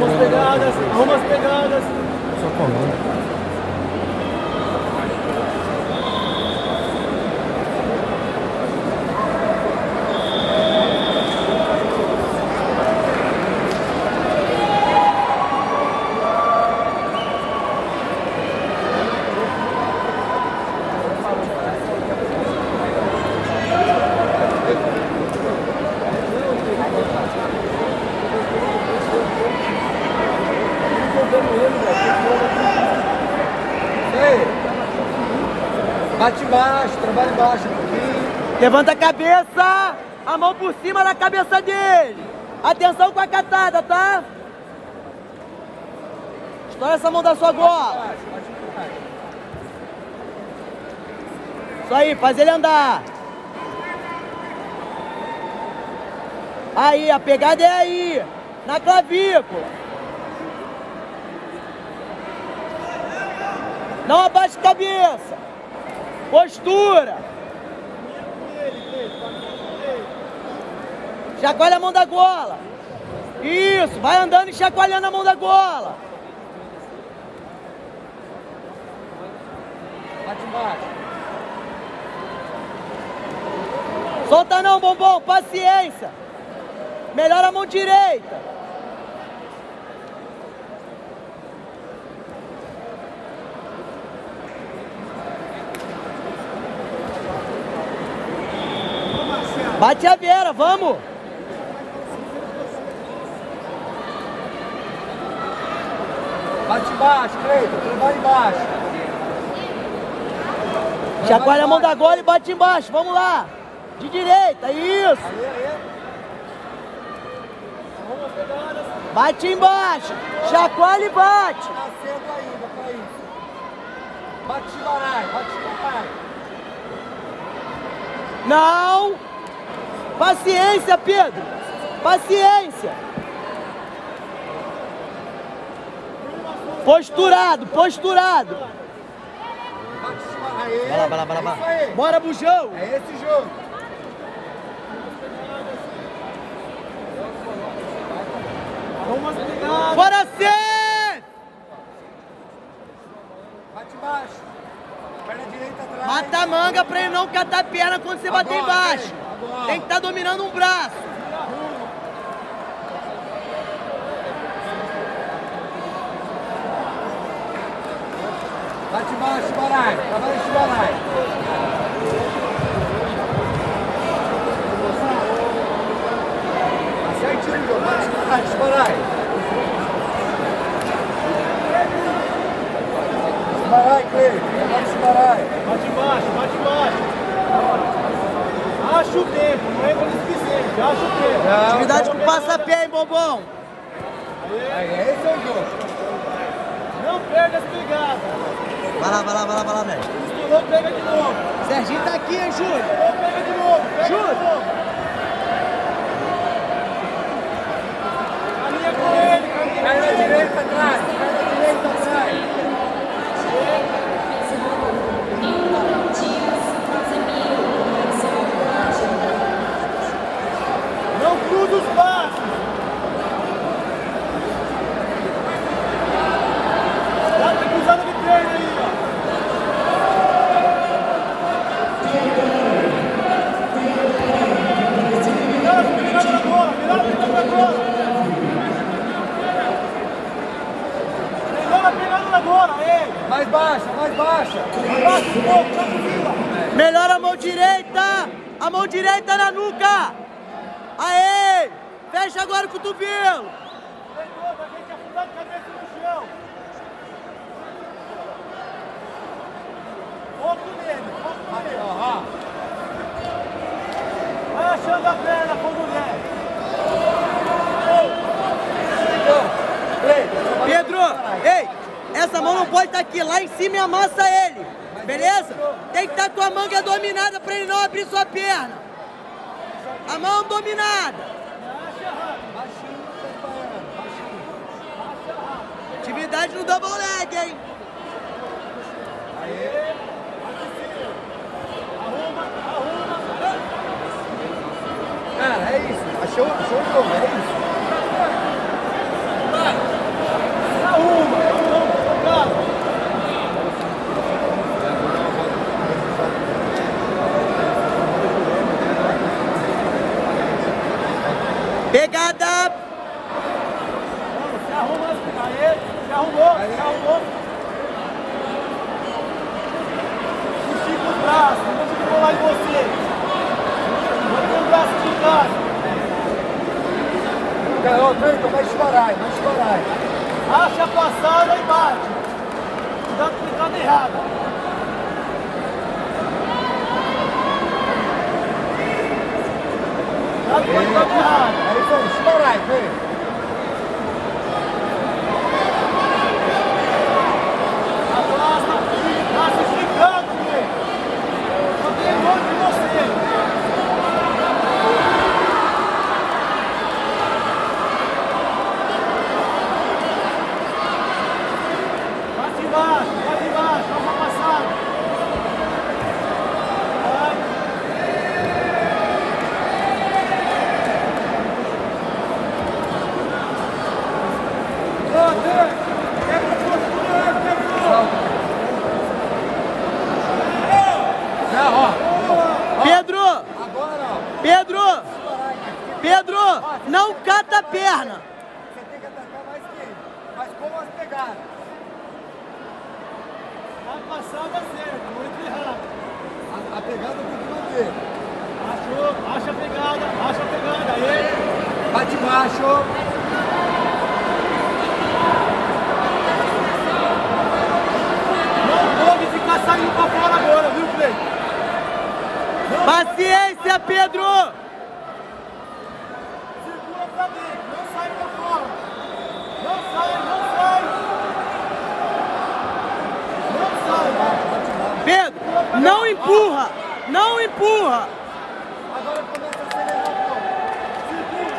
Arruma as pegadas, arruma as pegadas. Só comando. Bate embaixo, trabalha embaixo um pouquinho. Levanta a cabeça, a mão por cima da cabeça dele. Atenção com a catada, tá? Estoura essa mão da sua gola. Isso aí, faz ele andar. Aí, a pegada é aí, na clavícula. Não abaixe a cabeça. Postura. Chacoalha a mão da gola. Isso, vai andando e chacoalhando a mão da gola. Bate embaixo. Solta não, bombom, paciência. Melhora a mão direita. Bate a Vera, vamos! Bate embaixo, Cleiton, trabalha embaixo. Chacoalha a mão da gola e bate embaixo, vamos lá! De direita, isso! Bate embaixo! Chacoalha e bate! Tá cedo ainda pra isso. Bate chibarai, bate chibarai. Não! Paciência, Pedro! Paciência! Posturado, posturado! Bate chibarai. Vai lá, vai lá, vai lá, vai É lá. isso aí. Bora, bujão! É esse jogo. Bora ser! Bate embaixo. Perna direita atrás. Mata a manga pra ele não catar a perna quando você bater embaixo. Tem que estar dominando um braço. Bate embaixo, chibarai. Trabalha chibarai. Tá certinho, João. Bate chibarai, chibarai. Chibarai, Cleiton. Bate chibarai. Bate embaixo, bate embaixo. Acha o tempo, não é quando esquecer. Já acha o tempo. Atividade com passa-pé, hein, bombom? Aí, esse é o jogo. Não perde as pegadas. Vai lá, vai lá, vai lá, vai lá, velho. Estourou, pega de novo. Serginho tá aqui, hein, Júlio? Estourou, pega de novo. Pega Júlio. de novo. Caminha com ele, caminha com ele. direita atrás. Perna direita atrás. Não cruza os passos. Dá uma cruzada de perna aí, ó. Melhora a pegada na bola, melhora a pegada na bola. Melhora a pegada na bola, ei. Mais baixa, mais baixa. Abaixa um pouco, tá comigo. Melhora a mão direita! A mão direita na nuca! Aê! Fecha agora o cotovelo! Foco nele, foco nele. Vai achando a perna com mulher. ó. Cleiton, Pedro! Ei! Essa aqui, lá em cima amassa ele! Beleza? Tem que estar com a manga dominada pra ele não abrir sua perna! A mão dominada! Atividade no double leg, hein? Cara, é isso. Achou, achou o é isso. Pegada! Se arruma, aê, se arrumou, aê. se arrumou. Estica o braço, não consigo colar em você. Manda o braço de casa. Garoto, vem, então vai estourar, vai estourar. Acha a passada e bate. Cuidado com picada errado. Cuidado com a errado. Aí foi, Chibarai, vem. Afasta. Tá se esticando, Cleiton. Só tem longe de você. Bate embaixo, bate embaixo, dá uma passada. Vai. Não, ó. Pedro! Agora. Pedro! Pedro! Não cata a perna! Você tem que atacar mais que ele. Mas como as pegadas? A passada certa, muito errado. A, a pegada tem que manter. Achou, acha a pegada, acha a pegada. Aí, Bate baixo. não pode ficar saindo pra fora agora, viu, Cleiton? Paciência, Pedro! Segura pra dentro, não sai pra fora. Não sai, não sai. Não sai. Pedro, não empurra! Não empurra! Agora começa a acelerar um pouco. Segura.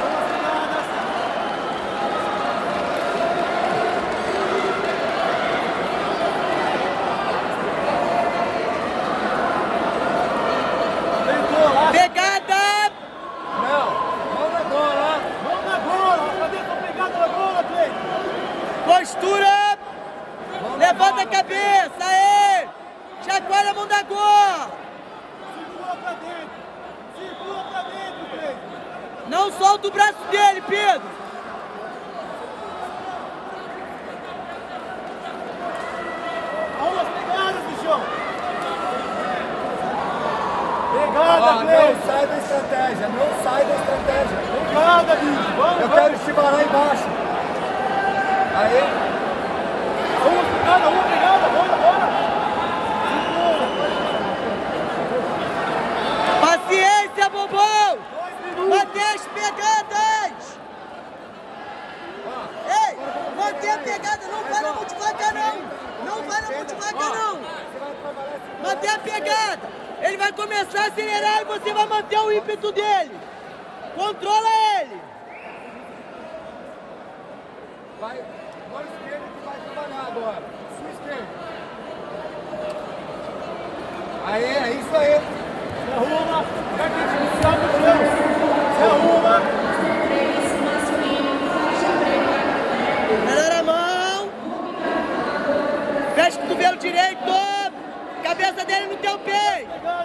Agora acelerar um pouco. Duas pegadas. Tentou, acha Pegada! Não, mão na bola. Mão na bola, pra dentro da pegada da bola, Cleiton. Postura! Mão na Levanta a cabeça! Aê! Chacoalha a mão da gola! Segura pra dentro. Segura pra dentro, Cleiton. Não solta o braço dele, Pedro! As pegadas, bichão. Pegada, não Cleiton. sai da estratégia, não sai da estratégia. Pegada, bicho. Vamos, Eu vamos. quero Chibarai embaixo. Aí, Uma pegada, uma pegada. Bora, bora. Segura. Paciência, bobão! Dois minutos. Mantém as pegadas! Ei, mantém a pegada, não vai na multivaca não! Não vai na multivaca não! você vai Mantém a pegada! Ele vai começar a acelerar e você vai manter o ímpeto dele! Controla ele! Vai, mão esquerda que vai trabalhar agora. Sua esquerda. Aí, é isso aí. Se arruma. Se arruma. Teu Cleitão.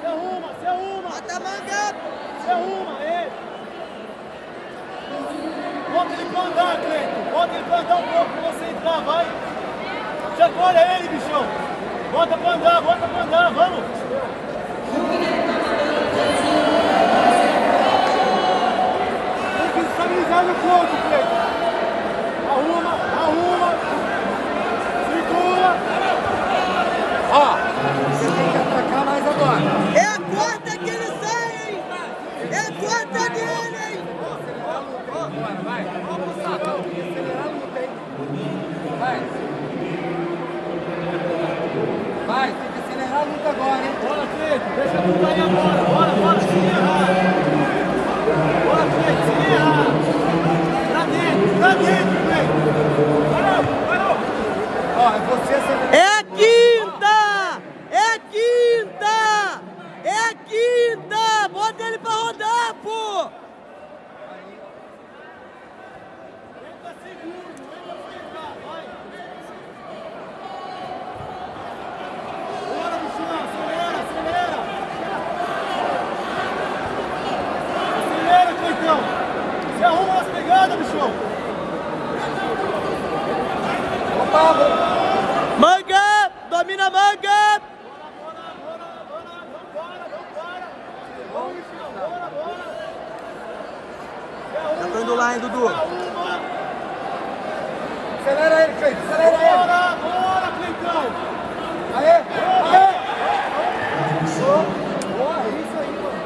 Se arruma, se arruma. Bota a manga! Se arruma, é. Bota ele pra andar, Cleiton. Bota ele pra andar um pouco pra você entrar, vai. Chacoalha ele, bichão. Bota pra andar, bota pra andar, vamos. Tem que estabilizar no ponto, Cleiton. Arruma, arruma. Segura. Ó, você tem que atacar mais agora. É a quarta que ele sai, hein? É a quarta dele, hein? Agora, vai. Vamos acelerar a luta, hein? Vai. Vai, tem que acelerar a luta agora, hein? Bora, Cleiton. Deixa tudo aí agora. Bora, bora, sem errar. Bora, Cleiton, sem errar. Pra dentro, pra dentro, Cleiton. Parou, parou. Ó, é você acelerar. É a quinta! É a quinta! É a quinta! Bota ele pra rodar, pô! Entra seguro, entra pra entrar, vai. Bora, bichão, acelera, acelera. Acelera, Cleitão. Se arruma nas pegadas, bichão. Opa, vamos. Manga! Domina a manga! Bora, bora, bora, bora, vambora, vambora. Vamos, bichão, bora, bora. tô indo lá, hein, Dudu. Acelera ele, Cleiton. Acelera ele. Bora, bora, Cleitão. Aê, aê. Boa, é isso aí, mano.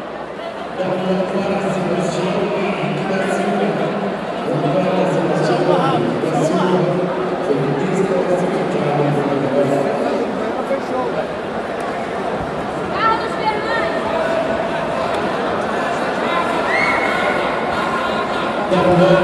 Oh,